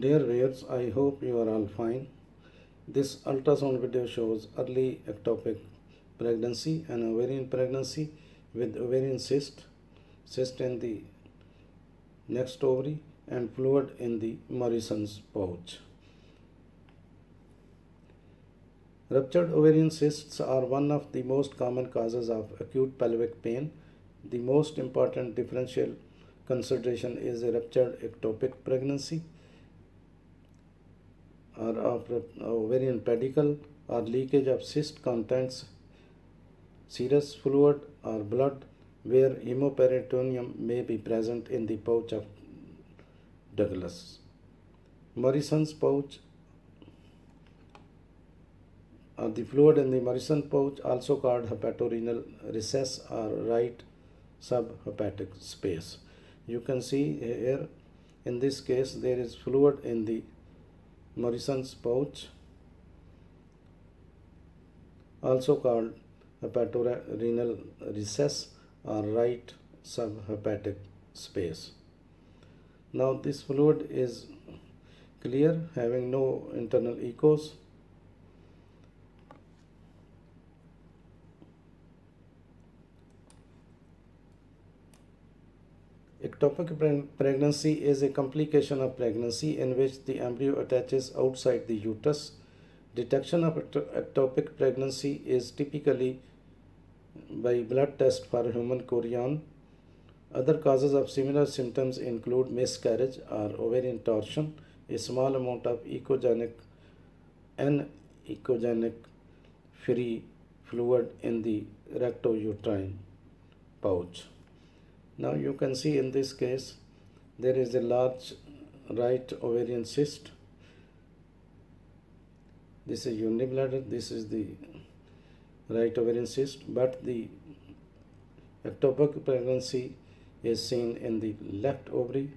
Dear viewers, I hope you are all fine. This ultrasound video shows early ectopic pregnancy and ovarian pregnancy with ovarian cyst, cyst in the next ovary and fluid in the Morison's pouch. Ruptured ovarian cysts are one of the most common causes of acute pelvic pain. The most important differential consideration is a ruptured ectopic pregnancy or of ovarian uh, pedicle or leakage of cyst contents serous fluid or blood where hemoperitoneum may be present in the pouch of Douglas. Morison's pouch or the fluid in the Morison pouch also called hepatorenal recess or right subhepatic space. You can see here in this case there is fluid in the Morison's pouch also called hepatorenal recess or right subhepatic space. Now this fluid is clear having no internal echoes. Ectopic pregnancy is a complication of pregnancy in which the embryo attaches outside the uterus. Detection of ectopic pregnancy is typically by blood test for human chorion. Other causes of similar symptoms include miscarriage or ovarian torsion, a small amount of echogenic and echogenic free fluid in the rectouterine pouch. Now you can see in this case there is a large right ovarian cyst. This is urinary bladder, this is the right ovarian cyst, but the ectopic pregnancy is seen in the left ovary.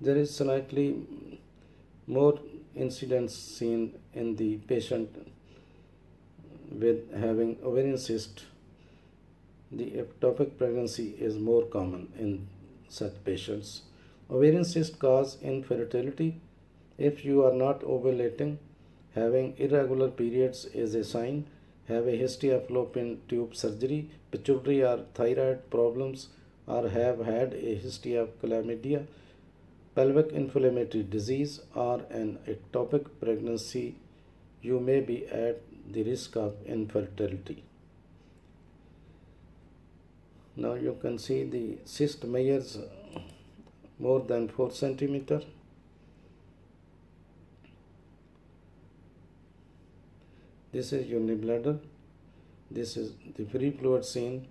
There is slightly more incidence seen in the patient with having ovarian cyst the ectopic pregnancy is more common in such patients. Ovarian cyst cause infertility. If you are not ovulating, having irregular periods is a sign. Have a history of fallopian tube surgery, pituitary or thyroid problems, or have had a history of chlamydia, pelvic inflammatory disease, or an ectopic pregnancy, you may be at the risk of infertility. Now you can see the cyst measures more than 4 centimeter. This is your urinary bladder. This is the free fluid seen.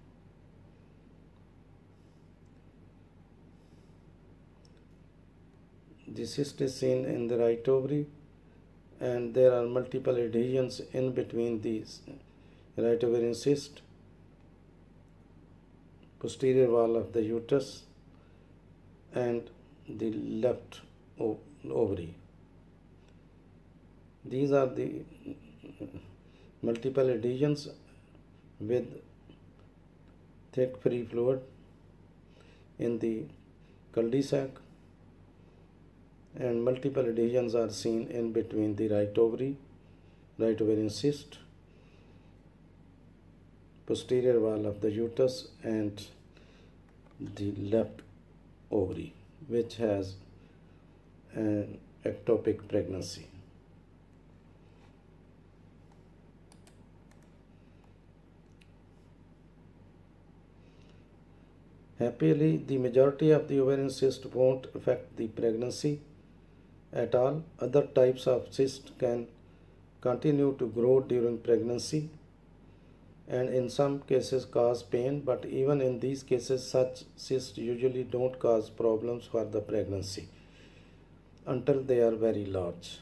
The cyst is seen in the right ovary and there are multiple adhesions in between these right ovarian cyst posterior wall of the uterus and the left ovary. These are the multiple adhesions with thick free fluid in the cul-de-sac and multiple adhesions are seen in between the right ovary, right ovarian cyst posterior wall of the uterus and the left ovary which has an ectopic pregnancy. Happily, the majority of the ovarian cyst won't affect the pregnancy at all. Other types of cysts can continue to grow during pregnancy and in some cases cause pain but even in these cases such cysts usually don't cause problems for the pregnancy until they are very large.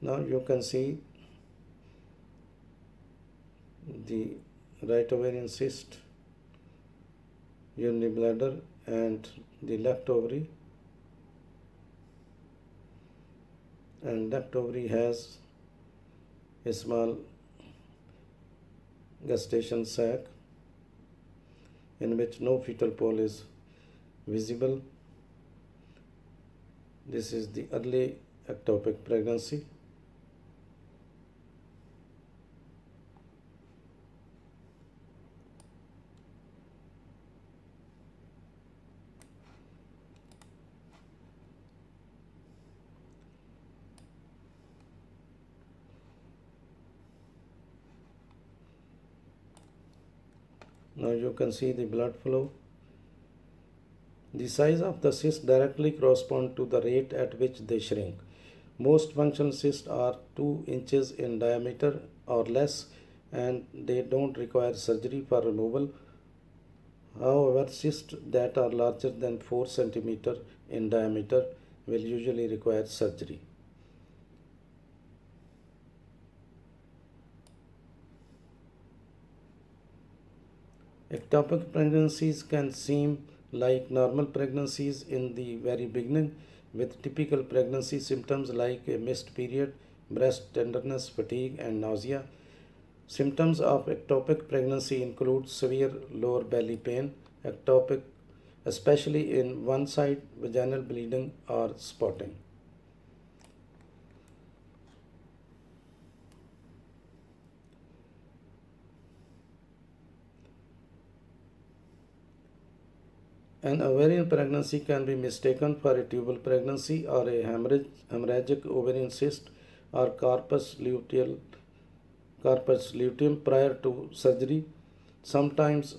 Now you can see the right ovarian cyst, urinary bladder and the left ovary and left ovary has a small gestation sac in which no fetal pole is visible. This is the early ectopic pregnancy. Now you can see the blood flow. The size of the cyst directly correspond to the rate at which they shrink. Most functional cysts are 2 inches in diameter or less and they don't require surgery for removal. However, cysts that are larger than 4 centimeter in diameter will usually require surgery. Ectopic pregnancies can seem like normal pregnancies in the very beginning with typical pregnancy symptoms like a missed period, breast tenderness, fatigue, and nausea. Symptoms of ectopic pregnancy include severe lower belly pain, ectopic, especially in one side, vaginal bleeding, or spotting. An ovarian pregnancy can be mistaken for a tubal pregnancy or a hemorrhagic ovarian cyst or corpus luteal corpus luteum prior to surgery. Sometimes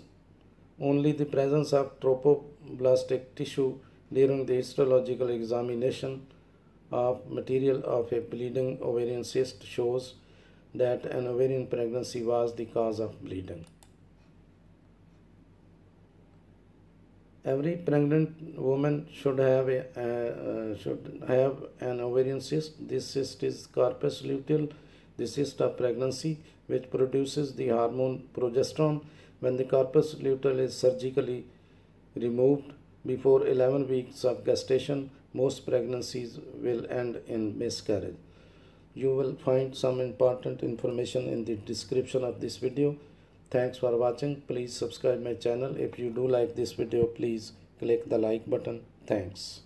only the presence of trophoblastic tissue during the histological examination of material of a bleeding ovarian cyst shows that an ovarian pregnancy was the cause of bleeding. Every pregnant woman should have a uh, should have an ovarian cyst. This cyst is corpus luteal, the cyst of pregnancy, which produces the hormone progesterone. When the corpus luteal is surgically removed before 11 weeks of gestation, most pregnancies will end in miscarriage. You will find some important information in the description of this video. Thanks for watching. Please subscribe my channel. If you do like this video, please click the like button. Thanks.